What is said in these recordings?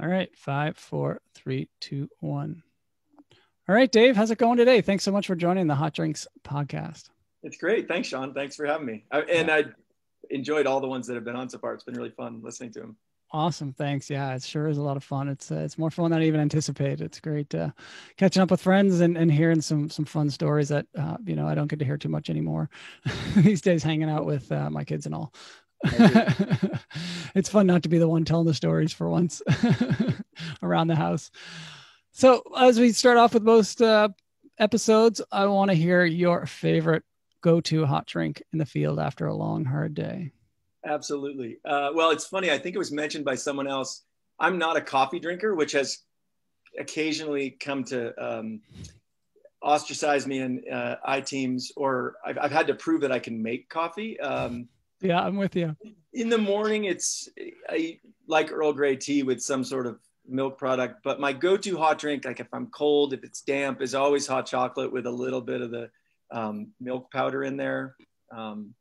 All right, five, four, three, two, one. All right, Dave, how's it going today? Thanks so much for joining the Hot Drinks podcast. It's great. Thanks, Sean. Thanks for having me. I, and I enjoyed all the ones that have been on so far. It's been really fun listening to them. Awesome. Thanks. Yeah, it sure is a lot of fun. It's uh, it's more fun than I even anticipated. It's great uh, catching up with friends and, and hearing some some fun stories that uh, you know I don't get to hear too much anymore these days. Hanging out with uh, my kids and all. it's fun not to be the one telling the stories for once around the house. So as we start off with most uh, episodes, I want to hear your favorite go-to hot drink in the field after a long hard day. Absolutely. Uh, well, it's funny. I think it was mentioned by someone else. I'm not a coffee drinker, which has occasionally come to um, ostracize me in uh, I teams, or I've, I've, had to prove that I can make coffee. Um, yeah, I'm with you. In the morning, it's I like Earl Grey tea with some sort of milk product, but my go-to hot drink, like if I'm cold, if it's damp, is always hot chocolate with a little bit of the um, milk powder in there. Um,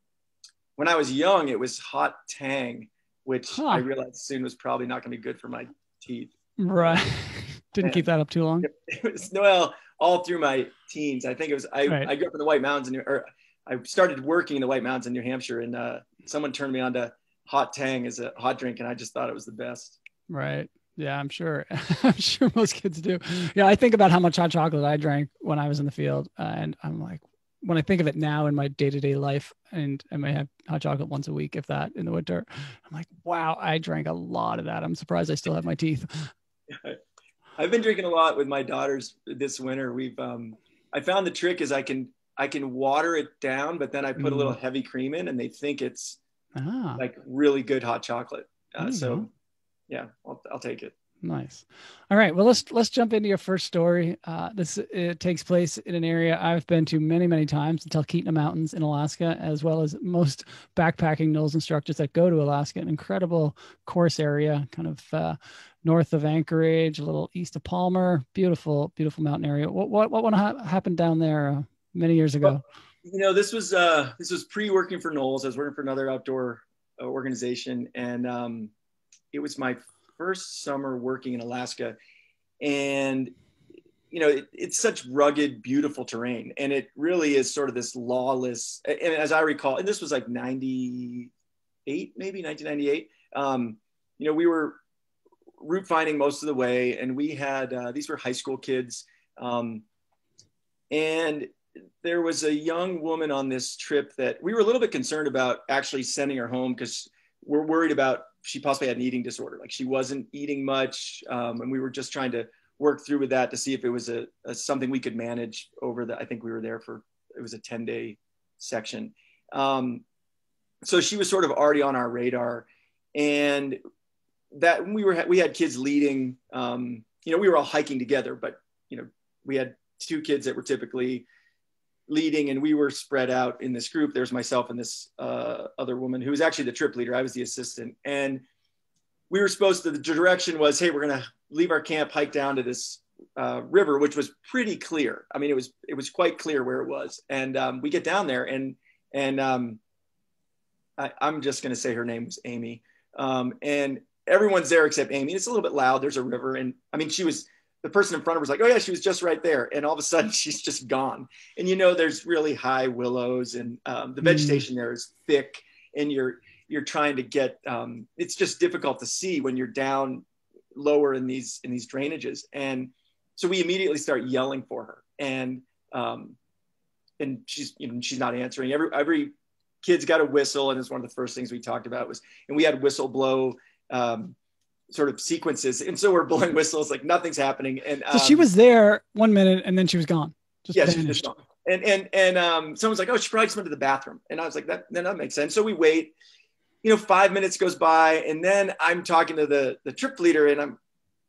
when I was young, it was hot tang, which huh. I realized soon was probably not going to be good for my teeth. Right. Didn't keep that up too long. It was well all through my teens. I think it was I, right. I grew up in the White Mountains, in, or I started working in the White Mountains in New Hampshire, and uh, someone turned me on to hot tang as a hot drink, and I just thought it was the best. Right. Yeah, I'm sure. I'm sure most kids do. Yeah, I think about how much hot chocolate I drank when I was in the field, uh, and I'm like, when I think of it now in my day to day life, and I may have hot chocolate once a week, if that, in the winter, I'm like, wow, I drank a lot of that. I'm surprised I still have my teeth. I've been drinking a lot with my daughters this winter. We've, um, I found the trick is I can, I can water it down, but then I put mm. a little mm. heavy cream in, and they think it's ah. like really good hot chocolate. Uh, so, yeah, I'll, I'll take it. Nice. All right. Well, let's let's jump into your first story. Uh, this it takes place in an area I've been to many many times, the Talkeetna Mountains in Alaska, as well as most backpacking NOLS instructors that go to Alaska. An incredible course area, kind of uh, north of Anchorage, a little east of Palmer. Beautiful, beautiful mountain area. What what what happened down there uh, many years ago? Well, you know, this was uh, this was pre working for NOLS. I was working for another outdoor uh, organization, and um, it was my first summer working in Alaska, and you know it, it's such rugged, beautiful terrain, and it really is sort of this lawless. And as I recall, and this was like '98, maybe 1998. Um, you know, we were route finding most of the way, and we had uh, these were high school kids, um, and there was a young woman on this trip that we were a little bit concerned about actually sending her home because we're worried about she possibly had an eating disorder. Like she wasn't eating much, um, and we were just trying to work through with that to see if it was a, a, something we could manage over the. I think we were there for it was a ten day section. Um, so she was sort of already on our radar, and that we were we had kids leading. Um, you know, we were all hiking together, but you know, we had two kids that were typically leading and we were spread out in this group. There's myself and this uh, other woman who was actually the trip leader. I was the assistant. And we were supposed to the direction was hey we're going to leave our camp hike down to this uh, river which was pretty clear. I mean it was it was quite clear where it was. And um, we get down there and and um, I, am just going to say her name was amy. Um, and everyone's there except amy. It's a little bit loud. There's a river. And i mean she was the person in front of her was like, oh yeah, she was just right there. And all of a sudden she's just gone. And you know, there's really high willows and um, the mm. vegetation there is thick and you're, you're trying to get, um, it's just difficult to see when you're down lower in these, in these drainages. And so we immediately start yelling for her and, um, and she's, you know, she's not answering every, every kid's got a whistle. And it's one of the first things we talked about was, and we had whistle blow, um, sort of sequences. And so we're blowing whistles, like nothing's happening. And um, so she um, was there one minute and then she was gone. Just yeah, she was gone. And and and um, someone's like, oh, she probably just went to the bathroom. And I was like, that then that makes sense. So we wait. You know, five minutes goes by, and then I'm talking to the the trip leader, and I'm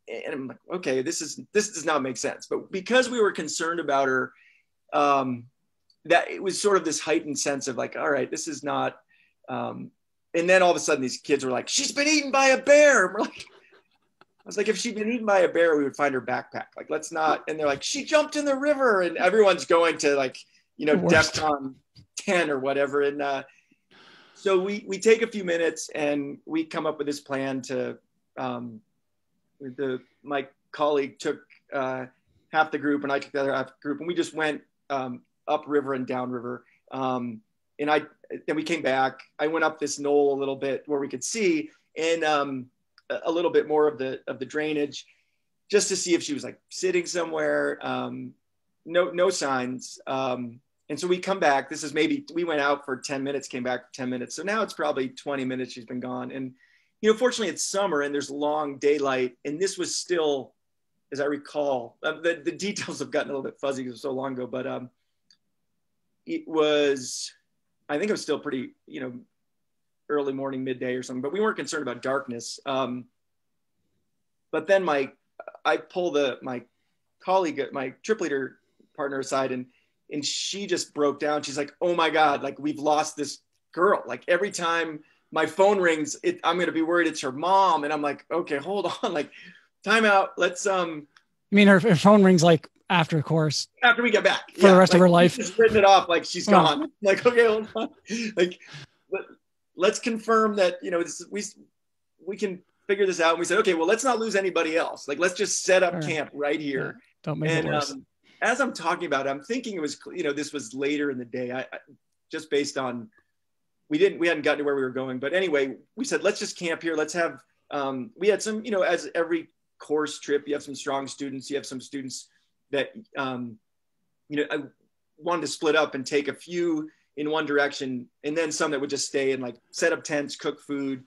and I'm like, okay, this is this does not make sense. But because we were concerned about her, um, that it was sort of this heightened sense of like, all right, this is not. Um, and then all of a sudden, these kids were like, "She's been eaten by a bear." And we're like, I was like, if she'd been eaten by a bear, we would find her backpack. Like, let's not. And they're like, she jumped in the river, and everyone's going to like, you know, DEFCON 10 or whatever. And uh, so we we take a few minutes and we come up with this plan to. Um, the my colleague took uh, half the group and I took the other half the group and we just went um, river and downriver. Um, and I then we came back. I went up this knoll a little bit where we could see and um, a little bit more of the of the drainage, just to see if she was like sitting somewhere. Um, no no signs. Um, and so we come back. This is maybe we went out for 10 minutes, came back for 10 minutes. So now it's probably 20 minutes she's been gone. And you know, fortunately it's summer and there's long daylight. And this was still, as I recall, uh, the, the details have gotten a little bit fuzzy because it was so long ago, but um, it was, I think it was still pretty, you know, early morning, midday or something, but we weren't concerned about darkness. Um, but then my, I pull the, my colleague, my trip leader partner aside and and she just broke down. She's like, "Oh my god, like we've lost this girl. Like every time my phone rings, it, I'm gonna be worried it's her mom." And I'm like, "Okay, hold on, like, time out. Let's um." I mean, her, her phone rings like after the course. After we get back for yeah, the rest like, of her life. Just written it off like she's gone. Oh. Like, okay, hold on. Like, let's confirm that you know this, we we can figure this out. And we said, okay, well, let's not lose anybody else. Like, let's just set up sure. camp right here. Yeah. Don't make and, it worse. Um, as I'm talking about it, I'm thinking it was, you know, this was later in the day. I, I just based on we didn't we hadn't gotten to where we were going, but anyway, we said let's just camp here. Let's have um, we had some, you know, as every course trip, you have some strong students. You have some students that um, you know I wanted to split up and take a few in one direction, and then some that would just stay and like set up tents, cook food.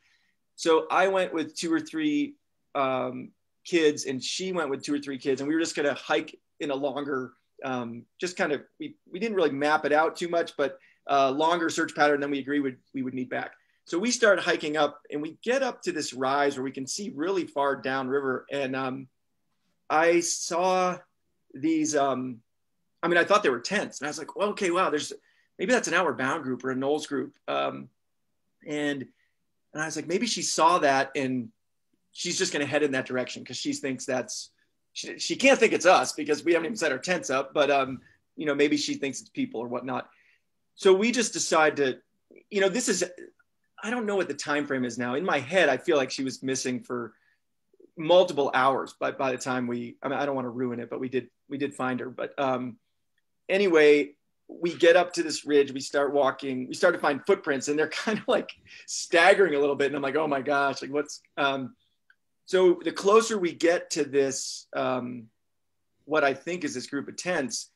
So I went with two or three um, kids, and she went with two or three kids, and we were just gonna hike in a longer, um, just kind of, we, we didn't really map it out too much, but uh, longer search pattern than we agreed would, we would meet back. So we start hiking up and we get up to this rise where we can see really far downriver. And um, I saw these, um, I mean, I thought they were tents and I was like, well, okay, wow, there's, maybe that's an Outward Bound group or a NOLS group. Um, and, and I was like, maybe she saw that and she's just going to head in that direction because she thinks that's she, she can't think it's us because we haven't even set our tents up, but um, you know, maybe she thinks it's people or whatnot. So we just decide to, you know, this is, I don't know what the time frame is now. In my head, I feel like she was missing for multiple hours. But by the time we, I mean, I don't want to ruin it, but we did, we did find her. But um, anyway, we get up to this ridge, we start walking, we start to find footprints, and they're kind of like staggering a little bit. And I'm like, oh my gosh, like what's um, so the closer we get to this, um, what I think is this group of tents,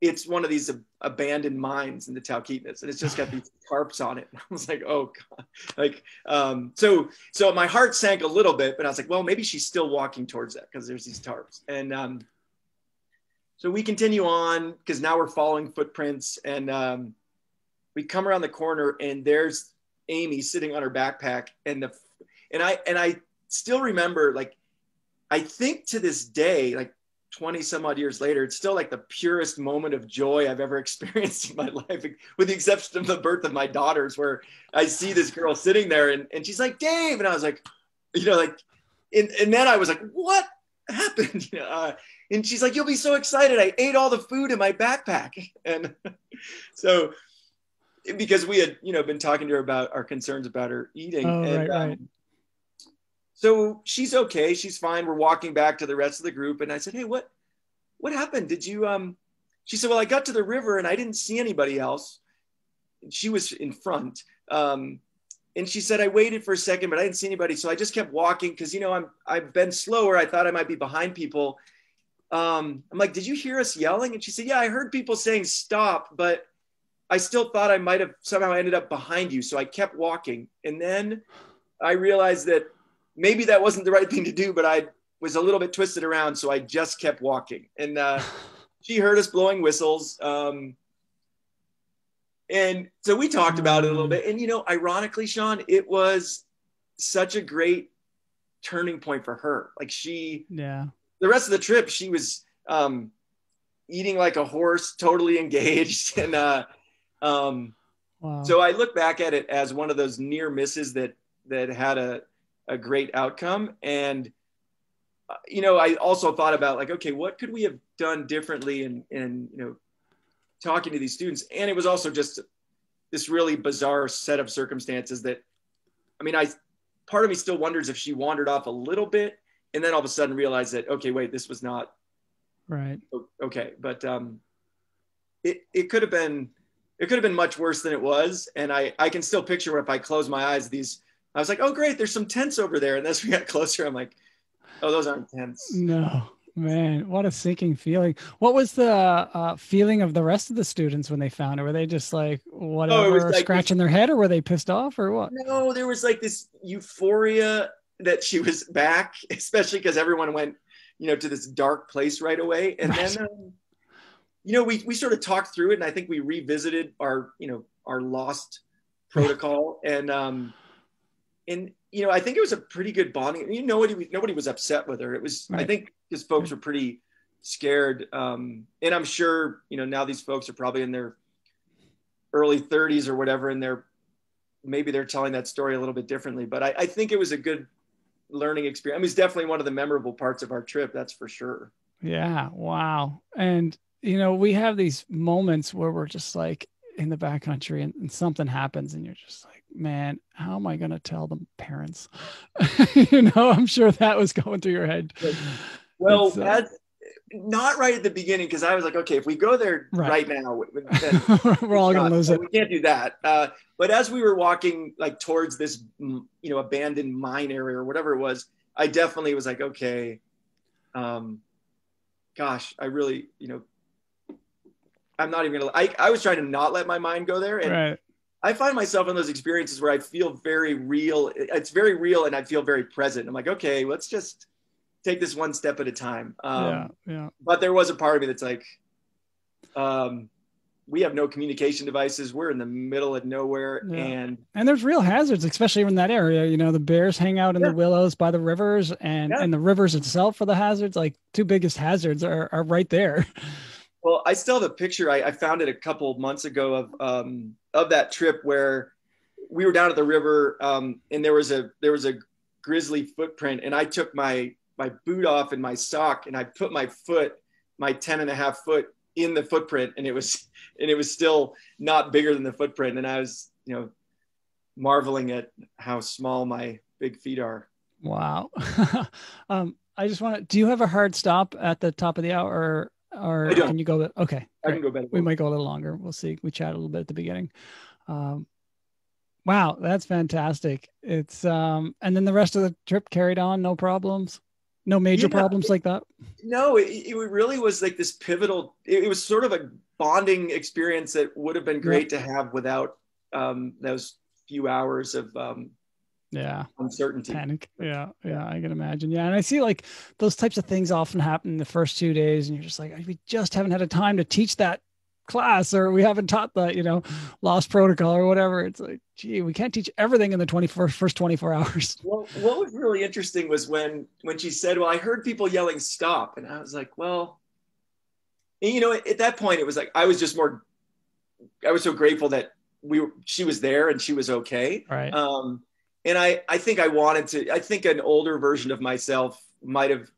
it's one of these ab- abandoned mines in the Talkeetnas, and it's just got these tarps on it. I was like, oh god, like um, so. So my heart sank a little bit, but I was like, well, maybe she's still walking towards that because there's these tarps, and um, so we continue on because now we're following footprints, and um, we come around the corner, and there's Amy sitting on her backpack, and the and I and I still remember like I think to this day, like 20 some odd years later, it's still like the purest moment of joy I've ever experienced in my life, with the exception of the birth of my daughters, where I see this girl sitting there and, and she's like, Dave. And I was like, you know, like, and, and then I was like, what happened? You know, uh, and she's like, you'll be so excited. I ate all the food in my backpack. And so, because we had, you know, been talking to her about our concerns about her eating. Oh, and, right, um, right. So she's okay. She's fine. We're walking back to the rest of the group. And I said, Hey, what, what happened? Did you, um, she said, well, I got to the river and I didn't see anybody else. She was in front. Um, and she said, I waited for a second, but I didn't see anybody. So I just kept walking. Cause you know, I'm, I've been slower. I thought I might be behind people. Um, I'm like, did you hear us yelling? And she said, yeah, I heard people saying stop, but I still thought I might've somehow ended up behind you. So I kept walking. And then I realized that maybe that wasn't the right thing to do, but I was a little bit twisted around, so I just kept walking. And uh, she heard us blowing whistles. Um, and so we talked about it a little bit. And, you know, ironically, Sean, it was such a great turning point for her. Like she, yeah, the rest of the trip, she was um, eating like a horse, totally engaged. And uh, um, wow. so I look back at it as one of those near misses that, that had a, a great outcome. And, uh, you know, I also thought about like, okay, what could we have done differently in, in, you know, talking to these students? And it was also just this really bizarre set of circumstances that, I mean, I, part of me still wonders if she wandered off a little bit and then all of a sudden realized that okay, wait, this was not right. Okay, but um, it it could have been it could have been much worse than it was, and I I can still picture if I close my eyes these. I was like, oh great, there's some tents over there, and as we got closer, I'm like, oh those aren't tents. No. Man, what a sinking feeling. What was the uh, feeling of the rest of the students when they found it? Were they just like whatever, oh, like scratching their head, or were they pissed off, or what? No, there was like this euphoria that she was back, especially because everyone went, you know, to this dark place right away. And right. then, um, you know, we we sort of talked through it, and I think we revisited our, you know, our lost protocol, and um, and you know, I think it was a pretty good bonding. You know, nobody nobody was upset with her. It was, right. I think, because folks were pretty scared. Um, and I'm sure, you know, now these folks are probably in their early 30s or whatever, and they're maybe they're telling that story a little bit differently. But I, I think it was a good learning experience. I mean, it's definitely one of the memorable parts of our trip. That's for sure. Yeah. Wow. And you know, we have these moments where we're just like in the backcountry and, and something happens, and you're just like man, how am I going to tell the parents? you know, I'm sure that was going through your head. Well, uh, as, not right at the beginning because I was like, okay, if we go there right, right now, we're all going to lose it. We can't do that. Uh, but as we were walking like towards this, you know, abandoned mine area or whatever it was, I definitely was like, okay, um, gosh, I really, you know, I'm not even gonna. I, I was trying to not let my mind go there, and right. I find myself in those experiences where I feel very real. It's very real, and I feel very present. I'm like, okay, let's just take this one step at a time. Um, yeah, yeah. But there was a part of me that's like, um, we have no communication devices. We're in the middle of nowhere, yeah. and and there's real hazards, especially in that area. You know, the bears hang out in yeah. the willows by the rivers, and yeah. and the rivers itself for the hazards. Like two biggest hazards are are right there. Well, I still have a picture. I, I found it a couple months ago of um, of that trip where we were down at the river um, and there was a there was a grizzly footprint, and I took my my boot off and my sock, and I put my foot, my 10 and a half foot in the footprint, and it was and it was still not bigger than the footprint, and I was you know marveling at how small my big feet are. Wow. um, I just want to. Do you have a hard stop at the top of the hour? or can you go? Okay, I can go better. We might go a little longer. We'll see. We chat a little bit at the beginning. Um, wow, that's fantastic. It's um, and then the rest of the trip carried on, no problems, no major problems like that. No, it, it really was like this pivotal. It, it, was sort of a bonding experience that would have been great yeah. to have without um, those few hours of um, yeah uncertainty panic yeah yeah i can imagine yeah and i see like those types of things often happen in the first two days and you're just like we just haven't had a time to teach that class or we haven't taught the you know lost protocol or whatever. It's like gee we can't teach everything in the 24 first 24 hours. Well what was really interesting was when when she said well i heard people yelling stop and i was like well you know at that point it was like i was just more i was so grateful that we were she was there and she was okay. Right. Um and I, I think I wanted to, I think an older version of myself might have,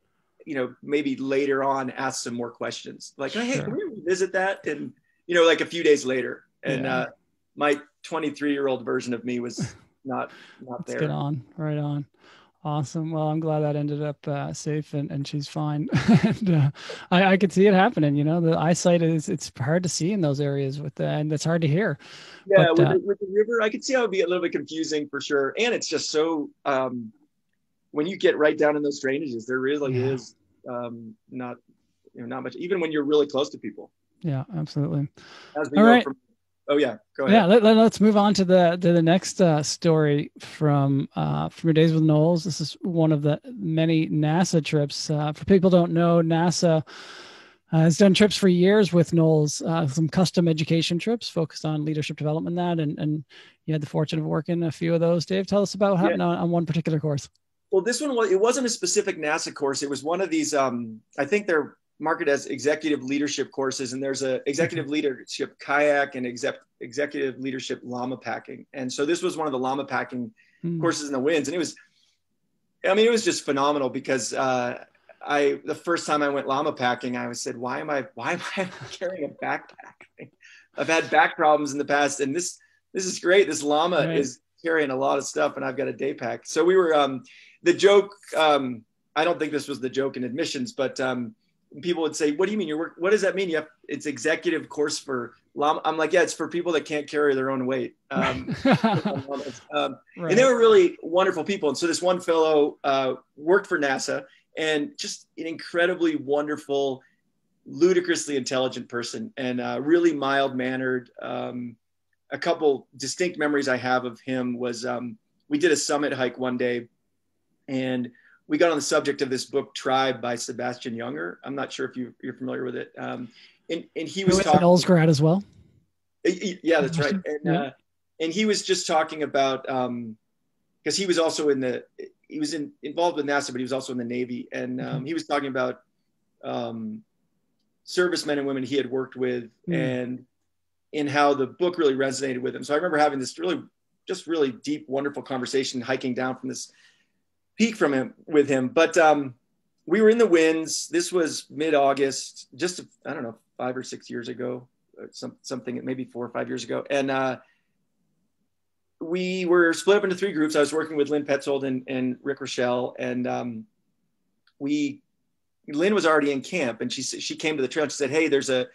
you know, maybe later on asked some more questions. Like, sure. hey, revisit that? And, you know, like a few days later. And yeah. uh, my 23 year old version of me was not, not there. Get on, right on. Awesome. Well, I'm glad that ended up uh, safe and, and she's fine. and uh, I, I could see it happening. You know, the eyesight is it's hard to see in those areas with the, and it's hard to hear. Yeah, but, with, uh, the, with, the, river, I could see how it'd be a little bit confusing for sure. And it's just so um, when you get right down in those drainages, there really yeah. is um, not you know not much. Even when you're really close to people. Yeah, absolutely. All right. From, Oh yeah, go ahead. Yeah, let, us let, move on to the to the next uh, story from uh, from your days with NOLS. This is one of the many NASA trips. Uh, for people don't know, NASA uh, has done trips for years with NOLS, uh, some custom education trips focused on leadership development. That and and you had the fortune of working a few of those. Dave, tell us about what happened yeah. on, on one particular course. Well, this one was it wasn't a specific NASA course. It was one of these. Um, I think they're market as executive leadership courses and there's a executive mm-hmm. leadership kayak and exec, executive leadership llama packing and so this was one of the llama packing mm. courses in the winds and it was i mean it was just phenomenal because uh, i the first time i went llama packing i said why am i why am i carrying a backpack i've had back problems in the past and this this is great this llama right. is carrying a lot of stuff and i've got a day pack so we were um the joke um I don't think this was the joke in admissions, but um, people would say, "What do you mean your work? What does that mean? You have it's executive course for llama." I'm like, "Yeah, it's for people that can't carry their own weight." Um, um, right. And they were really wonderful people. And so this one fellow uh, worked for NASA and just an incredibly wonderful, ludicrously intelligent person and uh, really mild mannered. Um, a couple distinct memories I have of him was um, we did a summit hike one day and we got on the subject of this book Tribe by Sebastian Junger. I'm not sure if you, are familiar with it. Um, and, and he was talking NOLS grad as well. Yeah, that's right. And, yeah. uh, and he was just talking about, because um, he was also in the, he was in, involved with NASA, but he was also in the Navy. And um, mm-hmm. he was talking about um, servicemen and women he had worked with mm. and in how the book really resonated with him. So I remember having this really, just really deep, wonderful conversation hiking down from this peak from him with him. But um, we were in the winds. This was mid-August, just I don't know, five or six years ago, some, something maybe four or five years ago, and uh, we were split up into three groups. I was working with Lynn Petzold and, and Rick Rochelle, and um, we Lynn was already in camp, and she she came to the trail. And she said, "Hey, there's a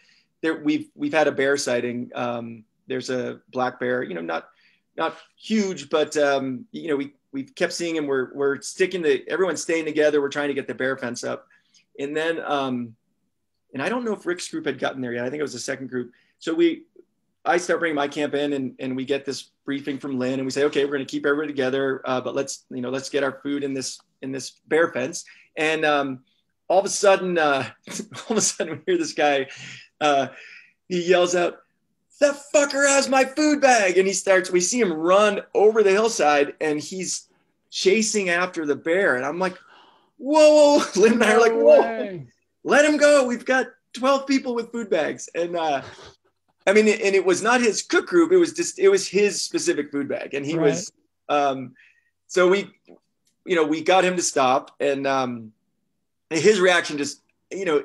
there we've we've had a bear sighting. Um, there's a black bear. You know, not not huge, but um, you know, we we've kept seeing him. We're we're sticking to everyone's staying together. We're trying to get the bear fence up, and then um, and I don't know if Rick's group had gotten there yet. I think it was the second group. So we, I start bringing my camp in, and and we get this briefing from Lynn, and we say, okay, we're going to keep everybody together, uh, but let's you know let's get our food in this in this bear fence, and um, all of a sudden, uh, all of a sudden, we hear this guy. Uh, he yells out, that fucker has my food bag. And he starts, we see him run over the hillside and he's chasing after the bear. And I'm like, whoa, whoa. Lynn and I are like, whoa, way. let him go. We've got 12 people with food bags. And, uh, I mean, and it was not his cook group. It was just, it was his specific food bag. And he right. was, um, so we, you know, we got him to stop and, um, his reaction just, you know,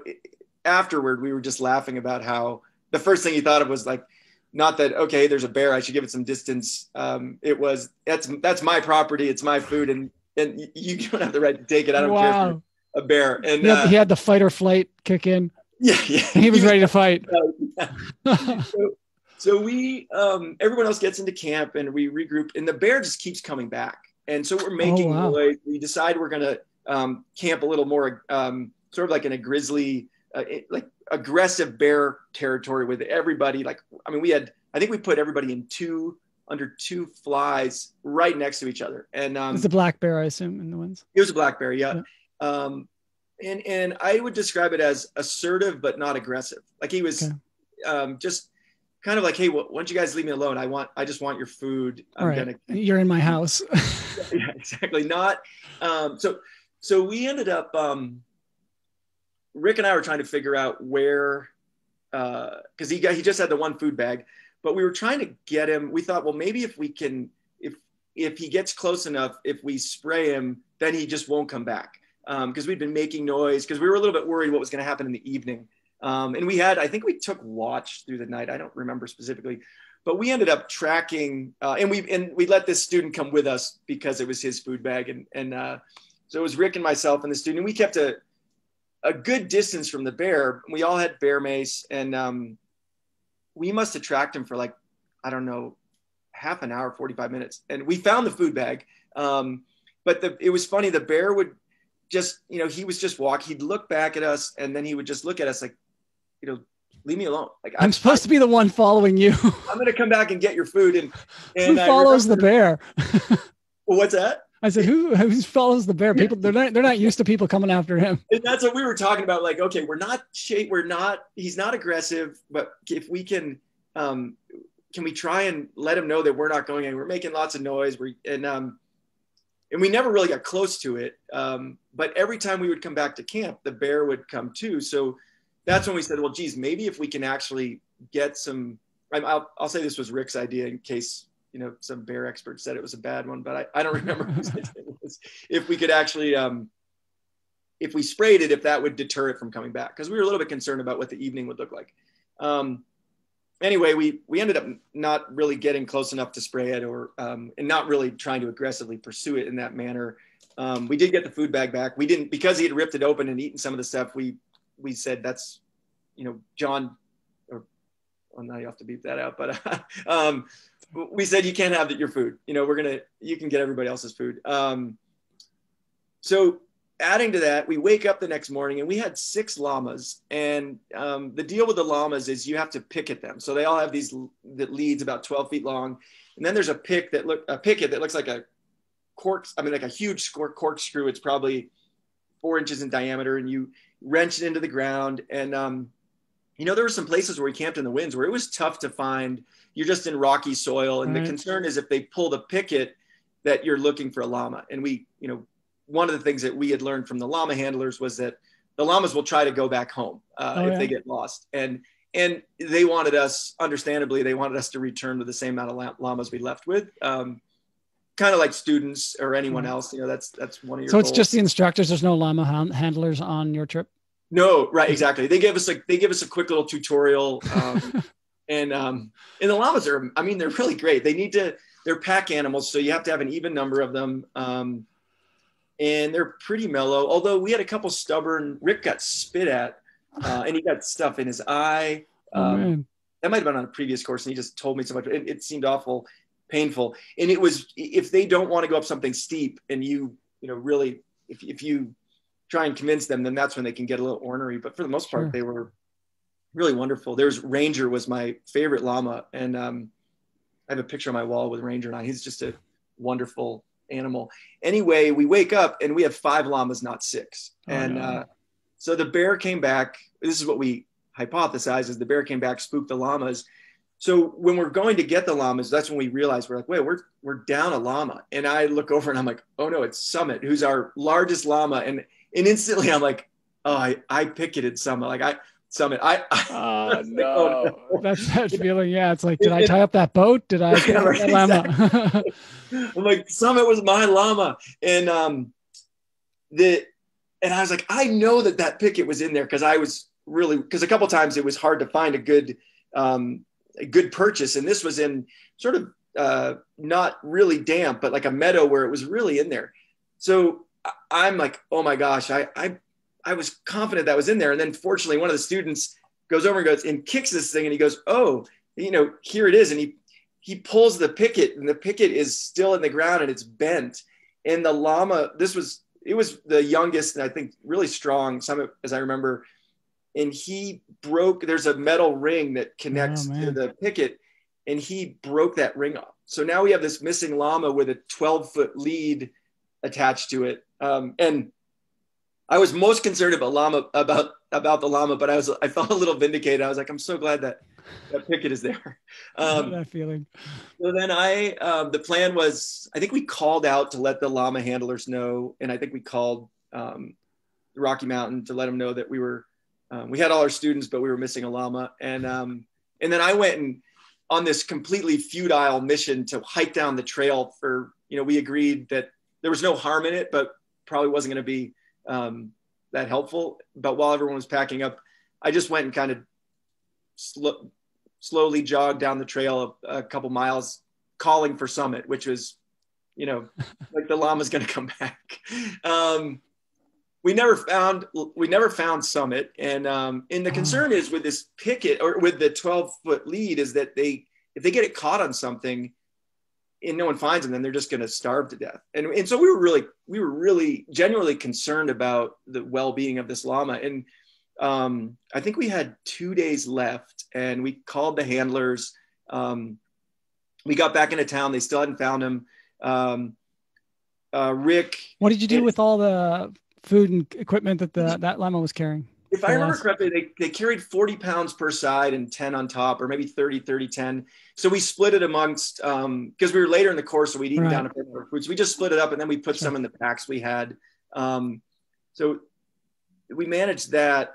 afterward, we were just laughing about how the first thing he thought of was like, not that okay there's a bear i should give it some distance. Um, it was that's that's my property it's my food and and you don't have the right to take it i don't wow. care a bear and he had, uh, he had, the fight or flight kick in. Yeah yeah. He was ready to fight. So, so, we um, everyone else gets into camp and we regroup and the bear just keeps coming back. And so we're making oh, wow. noise we decide we're going to um, camp a little more um, sort of like in a grizzly uh, like aggressive bear territory with everybody. Like, I mean, we had, I think we put everybody in two under two flies right next to each other. And um, it's a black bear, I assume, in the ones. It was a black bear, yeah. yeah. Um, and and I would describe it as assertive but not aggressive. Like he was okay. um, just kind of like, hey, why don't you guys leave me alone? I want, I just want your food. I'm right. gonna. You're in my house. yeah, exactly. Not. Um, so so we ended up. Um, Rick and I were trying to figure out where, because uh, he got he just had the one food bag, but we were trying to get him. We thought, well, maybe if we can, if if he gets close enough, if we spray him, then he just won't come back. Because um, we'd been making noise, because we were a little bit worried what was going to happen in the evening. Um, and we had, I think we took watch through the night. I don't remember specifically, but we ended up tracking, uh, and we and we let this student come with us because it was his food bag, and and uh, so it was Rick and myself and the student. And we kept a a good distance from the bear. We all had bear mace, and um, we must have tracked him for like I don't know, half an hour, forty five minutes, and we found the food bag. Um, but the, it was funny. The bear would just, you know, he was just walk. He'd look back at us, and then he would just look at us like, you know, leave me alone. Like I'm, I'm supposed to be the one following you. I'm going to come back and get your food. And, and who follows the bear? what's that? I said, who who follows the bear? People they're not they're not used to people coming after him. And that's what we were talking about. Like, okay, we're not shape, we're not he's not aggressive, but if we can um can we try and let him know that we're not going anywhere? We're making lots of noise. We and um and we never really got close to it. Um, but every time we would come back to camp, the bear would come too. So that's when we said, well, geez, maybe if we can actually get some. I'll, I'll say this was Rick's idea in case you know some bear expert said it was a bad one, but I, I don't remember if we could actually um, if we sprayed it, if that would deter it from coming back, because we were a little bit concerned about what the evening would look like. Um, anyway, we we ended up not really getting close enough to spray it, or um, and not really trying to aggressively pursue it in that manner. um, we did get the food bag back. We didn't because he had ripped it open and eaten some of the stuff. We we said that's you know John or well now you have to beep that out, but um, we said you can't have your food. You know we're gonna you can get everybody else's food. Um, so adding to that, we wake up the next morning and we had six llamas. And um, the deal with the llamas is you have to picket them. So they all have these that leads about 12 feet long, and then there's a pick that look a picket that looks like a cork. I mean, like a huge corkscrew. It's probably four inches in diameter, and you wrench it into the ground. And um, you know, there were some places where we camped in the winds where it was tough to find. You're just in rocky soil, and right. the concern is if they pull the picket that you're looking for a llama. And we, you know, one of the things that we had learned from the llama handlers was that the llamas will try to go back home uh, oh, if yeah. they get lost. And and they wanted us, understandably, they wanted us to return with the same amount of llamas we left with. Um, kind of like students or anyone mm. else, you know, that's that's one of your. So it's goals. just the instructors. There's no llama handlers on your trip. No, right, exactly. They gave us like they give us a quick little tutorial, um, and um, and the llamas are. I mean, they're really great. They need to. They're pack animals, so you have to have an even number of them. Um, and they're pretty mellow. Although we had a couple stubborn. Rick got spit at, uh, and he got stuff in his eye. Oh, um, that might have been on a previous course, and he just told me so much. It, it, seemed awful, painful, and it was. If they don't want to go up something steep, and you, you know, really, if if you try and convince them, then that's when they can get a little ornery. But for the most part, sure. they were really wonderful. There's Ranger was my favorite llama, and um, I have a picture on my wall with Ranger and I. He's just a wonderful animal. Anyway, we wake up and we have five llamas, not six. Oh, and no. uh, so the bear came back. This is what we hypothesize is the bear came back, spooked the llamas. So when we're going to get the llamas, that's when we realize we're like, wait, we're we're down a llama. And I look over and I'm like, oh no, it's Summit, who's our largest llama. And and instantly I'm like, oh, I, I picketed Summit. Like I Summit. I, I uh, no. oh, no. That's that feeling. Yeah, it's like, did I tie up that boat? Did I? Yeah, right, exactly. I'm like, Summit was my llama, and um, the, and I was like, I know that that picket was in there because I was really because a couple times it was hard to find a good, um, a good purchase, and this was in sort of uh, not really damp, but like a meadow where it was really in there. So I'm like, oh my gosh, I I I was confident that was in there. And then fortunately, one of the students goes over and goes and kicks this thing and he goes, Oh, you know, here it is. And he, he pulls the picket and the picket is still in the ground and it's bent. And the llama, this was, it was the youngest and I think really strong, some as I remember. And he broke, there's a metal ring that connects oh, to the picket and he broke that ring off. So now we have this missing llama with a 12 foot lead attached to it. Um, and I was most concerned about llama about about the llama, but I was I felt a little vindicated. I was like, I'm so glad that that picket is there. Um, that feeling. So then I um, the plan was I think we called out to let the llama handlers know, and I think we called um, Rocky Mountain to let them know that we were um, we had all our students, but we were missing a llama, and um, and then I went and on this completely futile mission to hike down the trail for you know we agreed that there was no harm in it, but probably wasn't going to be um, that helpful. But while everyone was packing up, I just went and kind of sl- slowly jogged down the trail a, a couple miles, calling for Summit, which was, you know, like the llama's going to come back. Um, we never found we never found Summit, and um, and the concern is with this picket or with the 12 foot lead is that they if they get it caught on something, and no one finds them, then they're just going to starve to death. And, and so we were really, we were really genuinely concerned about the well-being of this llama. And um, I think we had two days left and we called the handlers. Um, we got back into town. They still hadn't found him. Um, uh, Rick. What did you do and, with all the food and equipment that the, that llama was carrying? If I remember correctly, they, they carried 40 pounds per side and 10 on top, or maybe 30, 30, 10. So we split it amongst, um, because we were later in the course, so we'd eaten right. down a bit more food. So we just split it up and then we put sure. some in the packs we had. Um, so we managed that.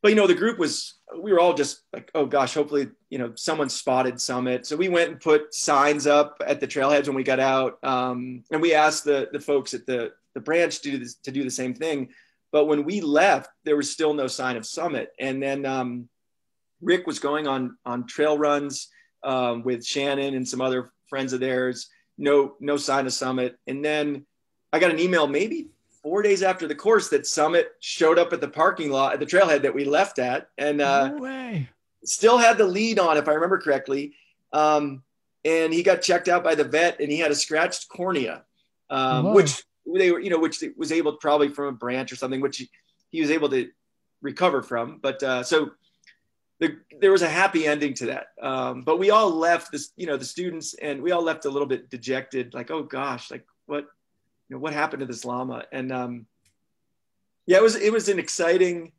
But, you know, the group was, we were all just like, oh gosh, hopefully, you know, someone spotted Summit. So we went and put signs up at the trailheads when we got out. Um, and we asked the, the folks at the, the branch to do, this, to do the same thing but when we left, there was still no sign of Summit. And then um, Rick was going on on trail runs um, with Shannon and some other friends of theirs. No, no sign of Summit. And then I got an email maybe four days after the course that Summit showed up at the parking lot at the trailhead that we left at, and uh, no still had the lead on, if I remember correctly. Um, and he got checked out by the vet, and he had a scratched cornea, um, which they were, you know, which was able probably from a branch or something, which he, was able to recover from. But uh, so the, there was a happy ending to that. Um, but we all left this, you know, the students, and we all left a little bit dejected, like, oh gosh, like what, you know, what happened to this llama? And um, yeah, it was it was an exciting,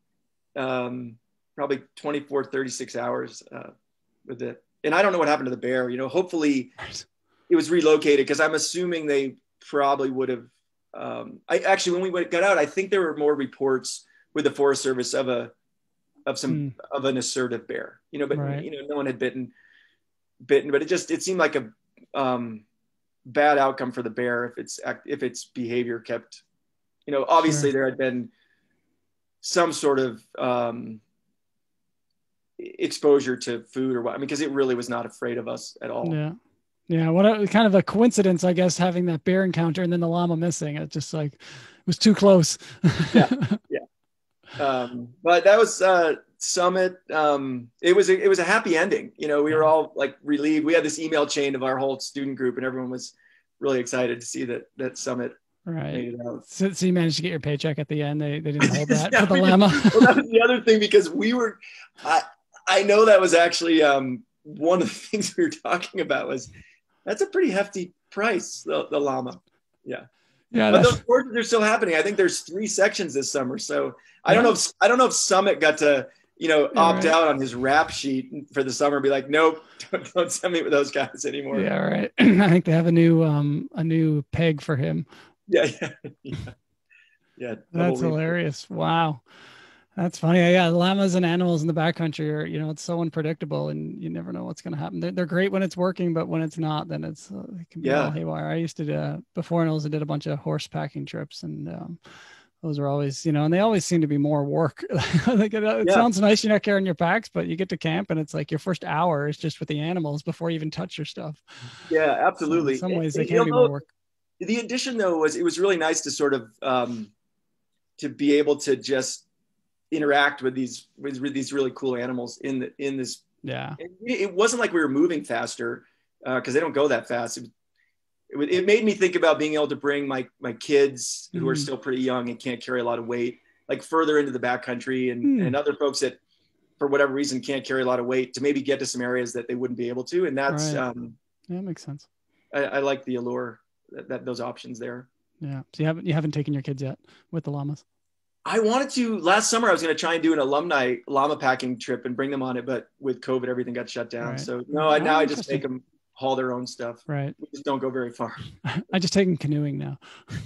um, probably 24, 36 hours uh, with it. And I don't know what happened to the bear. You know, hopefully it was relocated because I'm assuming they probably would have. Um, I actually, when we went, got out, I think there were more reports with the Forest Service of a of some of an assertive bear. You know, but Right. you know, no one had bitten bitten, but it just it seemed like a um, bad outcome for the bear if its if its behavior kept. You know, obviously Sure. there had been some sort of um, exposure to food or what. I mean, because it really was not afraid of us at all. Yeah. Yeah. What a kind of a coincidence, I guess, having that bear encounter and then the llama missing. It just like it was too close. Yeah. um, but that was uh, summit. Um, it was a, it was a happy ending. You know, we were all like relieved. We had this email chain of our whole student group, and everyone was really excited to see that that summit right. made it out. So, so you managed to get your paycheck at the end. They, they didn't hold that Yeah, for the llama. well, that was the other thing because we were. I I know that was actually um, one of the things we were talking about was that's a pretty hefty price the, the llama. yeah. Yeah, but those courses are still happening. I think there's three sections this summer. So I don't know if I don't know if Summit got to you know Yeah, opt right. out on his rap sheet for the summer. Be like, nope, don't, don't send me with those guys anymore. yeah. Right. I think they have a new, um, a new peg for him. yeah, yeah, yeah. yeah That's hilarious. Wow. That's funny. Yeah, llamas and animals in the backcountry are, you know, it's so unpredictable and you never know what's going to happen. They're, they're great when it's working, but when it's not, then it's, uh, it can be Yeah. all haywire. I used to, uh, before NOLS, I did a bunch of horse packing trips and, um, those are always, you know, and they always seem to be more work. like it, it Yeah. sounds nice, you're not carrying your packs, but you get to camp and it's like your first hour is just with the animals before you even touch your stuff. Yeah, So absolutely. in some ways, they can be more work. The addition though was it was really nice to sort of um, to be able to just interact with these with, with these really cool animals in the in this Yeah. it, it wasn't like we were moving faster because they don't go that fast. It, it, it made me think about being able to bring my my kids who are Mhm. still pretty young and can't carry a lot of weight, like further into the backcountry, and Hmm. and other folks that for whatever reason can't carry a lot of weight to maybe get to some areas that they wouldn't be able to. And that's Right. um, Yeah, that makes sense. I, I like the allure that, that those options there. Yeah. So you haven't, you haven't taken your kids yet with the llamas. I wanted to last summer. I was going to try and do an alumni llama packing trip and bring them on it, but with COVID, everything got shut down. Right. So no, I, Oh, now I just interesting. make them haul their own stuff. Right. We just don't go very far. I just take them canoeing now.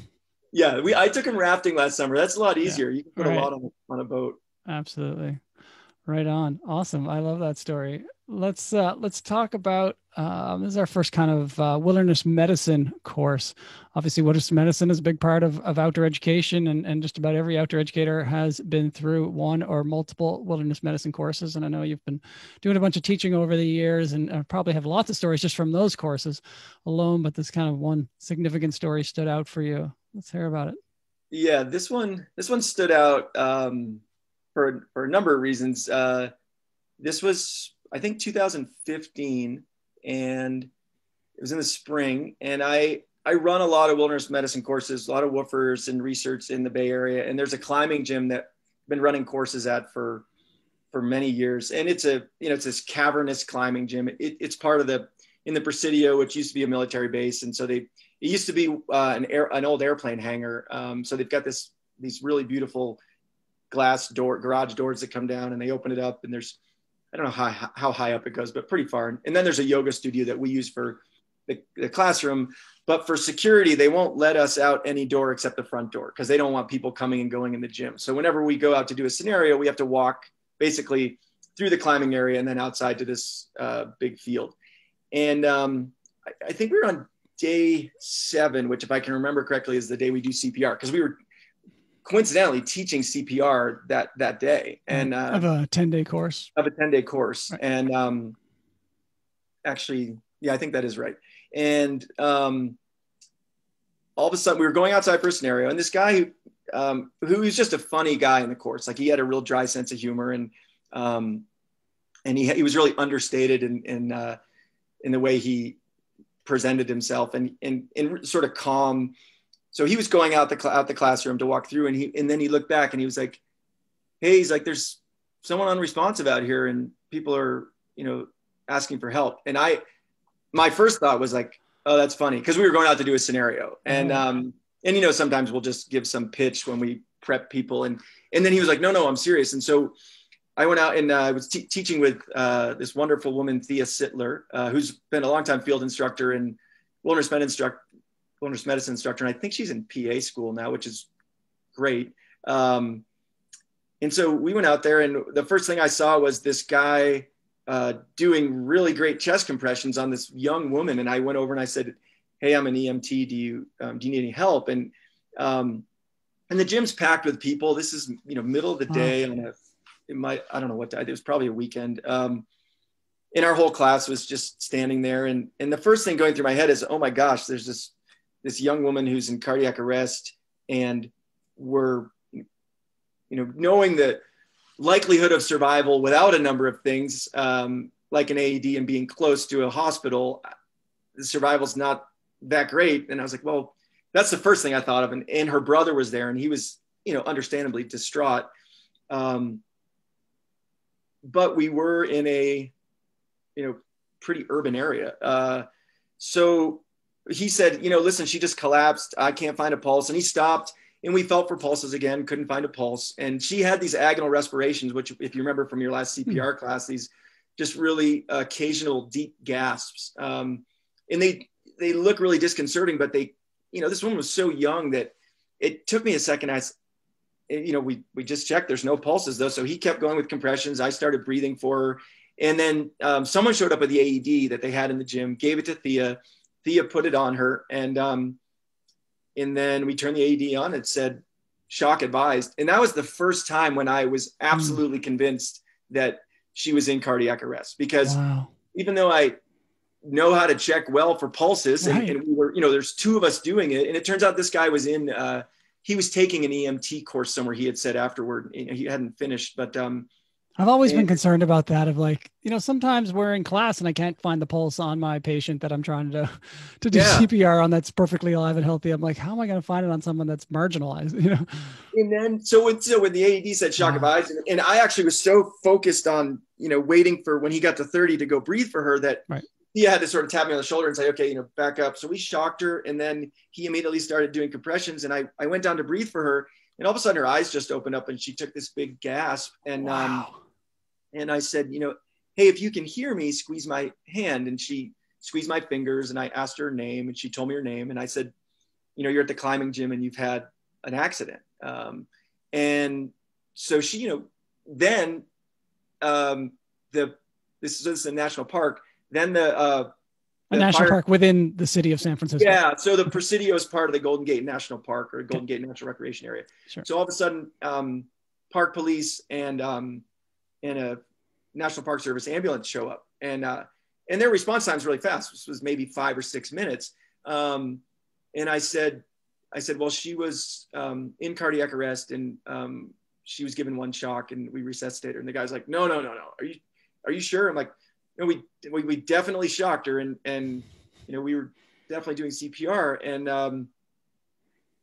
Yeah, we I took them rafting last summer. That's a lot Yeah. easier. You can put Right. a lot on on a boat. Absolutely. Right on. Awesome. I love that story. Let's uh let's talk about um this is our first kind of uh, wilderness medicine course. Obviously wilderness medicine is a big part of, of outdoor education and, and just about every outdoor educator has been through one or multiple wilderness medicine courses. And I know you've been doing a bunch of teaching over the years and uh, probably have lots of stories just from those courses alone, but this kind of one significant story stood out for you. Let's hear about it. Yeah, this one this one stood out um, for for a number of reasons. Uh, this was I think 2015, and it was in the spring, and I I run a lot of wilderness medicine courses, a lot of WFRs and research in the Bay Area, and there's a climbing gym that I've been running courses at for for many years, and it's a you know it's this cavernous climbing gym. It, it's part of the in the Presidio, which used to be a military base, and so they it used to be uh, an air an old airplane hangar. Um, so they've got this these really beautiful glass door garage doors that come down, and they open it up, and there's I don't know how how high up it goes, but pretty far. And then there's a yoga studio that we use for the, the classroom. But for security, they won't let us out any door except the front door because they don't want people coming and going in the gym. So whenever we go out to do a scenario, we have to walk basically through the climbing area and then outside to this uh, big field. And um, I, I think we were on day seven, which, if I can remember correctly, is the day we do CPR because we were coincidentally teaching CPR that that day and uh, of a 10 day course. of a 10 day course. Right. And um, actually, yeah, I think that is right. And um, all of a sudden we were going outside for a scenario, and this guy who um, who was just a funny guy in the course, like he had a real dry sense of humor, and um, and he he was really understated in in uh, in the way he presented himself, and and and sort of calm. So he was going out the out the classroom to walk through, and he and then he looked back and he was like, "Hey, he's like, there's someone unresponsive out here, and people are you know asking for help." And I, my first thought was like, "Oh, that's funny," because we were going out to do a scenario, and mm-hmm. um, and you know sometimes we'll just give some pitch when we prep people, and and then he was like, "No, no, I'm serious," and so. I went out and uh, I was teaching with uh, this wonderful woman, Thea Sittler, uh, who's been a longtime field instructor and wilderness medicine instructor, wilderness medicine instructor, and I think she's in PA school now, which is great. Um, and so we went out there, and the first thing I saw was this guy uh, doing really great chest compressions on this young woman. And I went over and I said, "Hey, I'm an EMT. Do you um, do you need any help?" And um, and the gym's packed with people. This is you know middle of the day on a it might I don't know what day. It was probably a weekend. Um, and our whole class was just standing there, and and the first thing going through my head is, "Oh my gosh, there's this this young woman who's in cardiac arrest, and we're you know knowing the likelihood of survival without a number of things um, like an AED and being close to a hospital, the survival's not that great. And I was like, well, that's the first thing I thought of. And, and her brother was there and he was, you know, understandably distraught. Um, but we were in a, you know, pretty urban area. Uh, so he said, you know, listen, she just collapsed. I can't find a pulse. And he stopped and we felt for pulses again, couldn't find a pulse. And she had these agonal respirations, which, if you remember from your last CPR mm-hmm. class, these just really occasional deep gasps. Um, and they they look really disconcerting, but they, you know, this woman was so young that it took me a second. I, you know, we we just checked. There's no pulses though, so he kept going with compressions. I started breathing for her, and then um, someone showed up with the AED that they had in the gym, gave it to Thea. Thea put it on her, and um, and then we turned the AD on. It said shock advised, and that was the first time when I was absolutely mm. convinced that she was in cardiac arrest because wow. even though I know how to check well for pulses, right. and, and, we were, you know, there's two of us doing it, and it turns out this guy was in. Uh, he was taking an EMT course somewhere. He had said afterward, he hadn't finished, but um, I've always been concerned about that of like, you know, sometimes we're in class and I can't find the pulse on my patient that I'm trying to to do yeah. CPR on that's perfectly alive and healthy. I'm like, how am I going to find it on someone that's marginalized, you know? And then so when so when the AED said shock wow. eyes and, and, I actually was so focused on, you know, waiting for when he got to 30 to go breathe for her that right. he had to sort of tap me on the shoulder and say, okay, you know, back up. So we shocked her and then he immediately started doing compressions and I I went down to breathe for her and all of a sudden her eyes just opened up and she took this big gasp and um, wow. um and I said, you know, hey, if you can hear me, squeeze my hand. And she squeezed my fingers and I asked her name and she told me her name. And I said, you know, you're at the climbing gym and you've had an accident. Um, and so she, you know, then um, the, this is, this is a national park. Then the, uh, a national fire, park within the city of San Francisco. Yeah. So the Presidio is part of the Golden Gate National Park or Golden Gate Natural Recreation Area. Sure. So all of a sudden, um, park police and um, and a National Park Service ambulance show up, and uh, and their response time is really fast. This was maybe five or six minutes. Um, and I said, I said, well, she was um, in cardiac arrest, and um, she was given one shock, and we resuscitated her. And the guy's like, no, no, no, no. Are you are you sure? I'm like, no, we we, we definitely shocked her, and and you know we were definitely doing CPR, and um,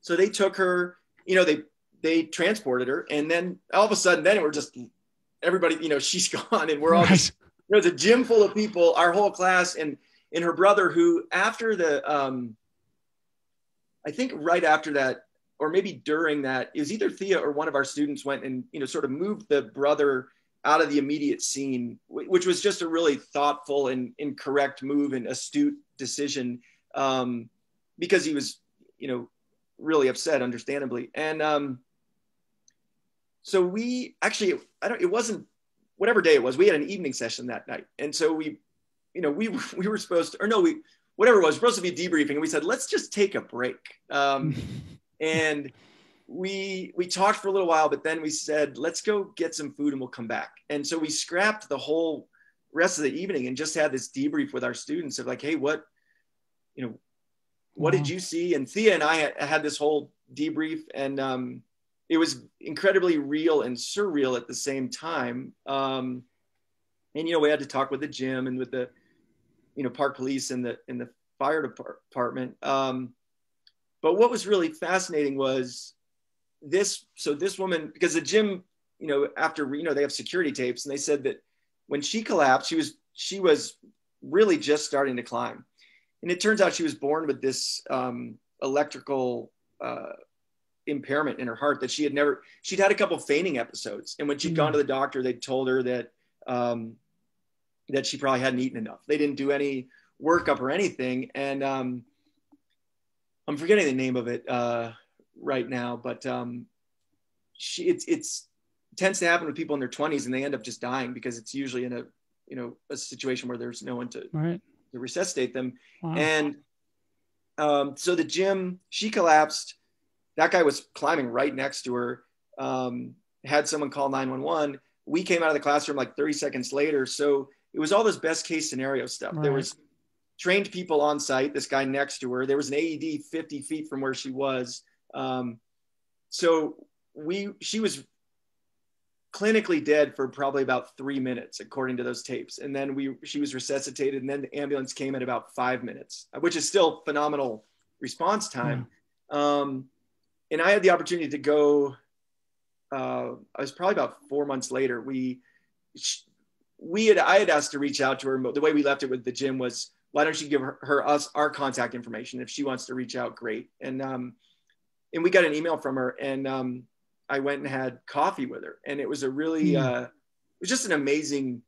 so they took her. You know, they they transported her, and then all of a sudden, then we're just everybody, you know, she's gone and we're all just, there's a gym full of people, our whole class and, and her brother who after the, um, I think right after that, or maybe during that, it was either Thea or one of our students went and, you know, sort of moved the brother out of the immediate scene, which was just a really thoughtful and, and correct move and astute decision um, because he was, you know, really upset, understandably. And, um, so we actually i don't it wasn't whatever day it was we had an evening session that night. And so we you know we we were supposed to or no we whatever it was supposed to be debriefing. And we said let's just take a break. Um, and we we talked for a little while but then we said let's go get some food and we'll come back. And so we scrapped the whole rest of the evening and just had this debrief with our students of like hey what you know what did you see? And Thea and I had, had this whole debrief, and um, it was incredibly real and surreal at the same time. Um, and you know, we had to talk with the gym and with the, you know, park police and the and the fire department. Um, but what was really fascinating was this. So this woman, because the gym, you know, after you know they have security tapes, and they said that when she collapsed, she was she was really just starting to climb and it turns out she was born with this um, electrical uh, impairment in her heart that she had never she'd had a couple fainting episodes and when she had mm-hmm. gone to the doctor they'd told her that um, that she probably hadn't eaten enough they didn't do any workup or anything and um, i'm forgetting the name of it uh, right now but um, she it's it's tends to happen with people in their 20s and they end up just dying because it's usually in a you know a situation where there's no one to right to resuscitate them. Wow. And um, so the gym, she collapsed. That guy was climbing right next to her. Um, had someone call 911. We came out of the classroom like 30 seconds later. So it was all this best case scenario stuff. Right. There was trained people on site. This guy next to her. There was an AED 50 feet from where she was. Um, so we, she was clinically dead for probably about three minutes, according to those tapes. And then we she was resuscitated, and then the ambulance came at about five minutes, which is still phenomenal response time. Mm. Um, and I had the opportunity to go. Uh, I was probably about four months later. We we had I had asked to reach out to her. But the way we left it with the gym was, why don't you give her, her us our contact information if she wants to reach out? Great. And um, and we got an email from her, and um, I went and had coffee with her, and it was a really, mm. uh, it was just an amazing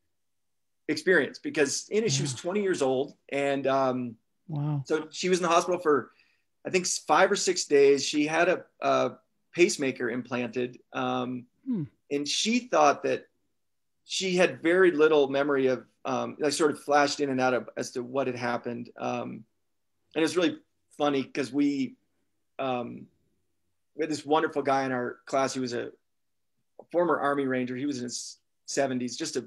experience because you know she was 20 years old, and um, wow. So she was in the hospital for, I think five or six days. She had a, a pacemaker implanted, um, hmm. and she thought that she had very little memory of. Um, I sort of flashed in and out of as to what had happened, um, and it was really funny because we. Um, we had this wonderful guy in our class. He was a former Army Ranger. He was in his 70s, just a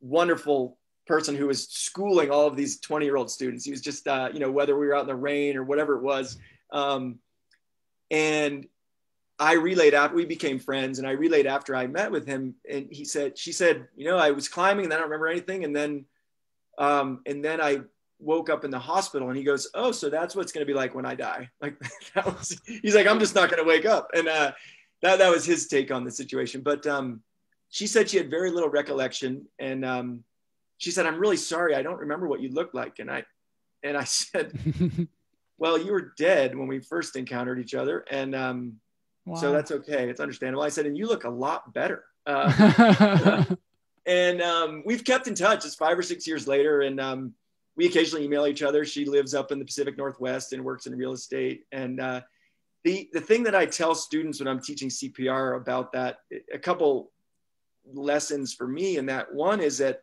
wonderful person who was schooling all of these 20 year old students. He was just, uh, you know, whether we were out in the rain or whatever it was. Um, and I relayed after we became friends and I relayed after I met with him and he said, she said, you know, I was climbing and I don't remember anything. And then, um, and then I woke up in the hospital and he goes, Oh, so that's what it's going to be like when I die. Like that was, he's like, I'm just not going to wake up. And, uh, that, that was his take on the situation. But, um, she said she had very little recollection. And, um, she said, I'm really sorry. I don't remember what you looked like. And I, and I said, well, you were dead when we first encountered each other. And, um, wow. so that's okay. It's understandable. I said, and you look a lot better. Uh, and, um, we've kept in touch. It's five or six years later. And, um, we occasionally email each other. She lives up in the Pacific Northwest and works in real estate. And uh, the the thing that I tell students when I'm teaching CPR about that, a couple lessons for me, and that one is that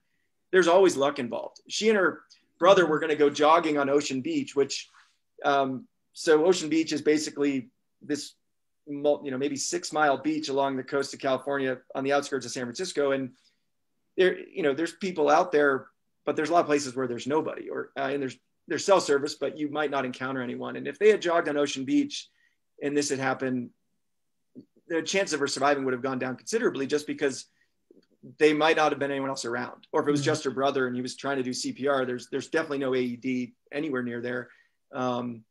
there's always luck involved. She and her brother were going to go jogging on Ocean Beach, which um, so Ocean Beach is basically this you know maybe six mile beach along the coast of California on the outskirts of San Francisco, and there you know there's people out there but there's a lot of places where there's nobody or uh, and there's there's cell service but you might not encounter anyone and if they had jogged on ocean beach and this had happened the chance of her surviving would have gone down considerably just because they might not have been anyone else around. Or if it was mm-hmm. just her brother and he was trying to do cpr there's there's definitely no aed anywhere near there. Um,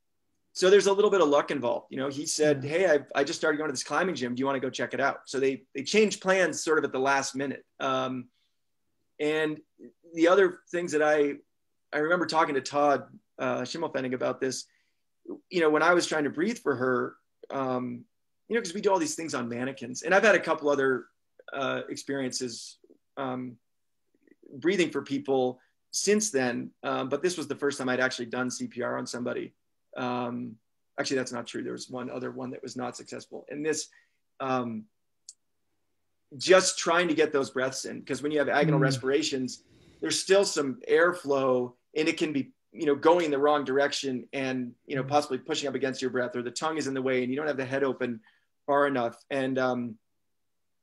so there's a little bit of luck involved. You know he said hey I, I just started going to this climbing gym. Do you want to go check it out? So they they changed plans sort of at the last minute. Um, and the other things that I I remember talking to Todd uh, Schimelpfenig about this. You know, when I was trying to breathe for her, um, you know, because we do all these things on mannequins, and I've had a couple other uh, experiences um, breathing for people since then. Um, but this was the first time I'd actually done CPR on somebody. Um, actually, that's not true. There was one other one that was not successful, and this um, just trying to get those breaths in because when you have agonal mm. respirations there's still some airflow and it can be you know going in the wrong direction and you know mm. possibly pushing up against your breath or the tongue is in the way and you don't have the head open far enough and um,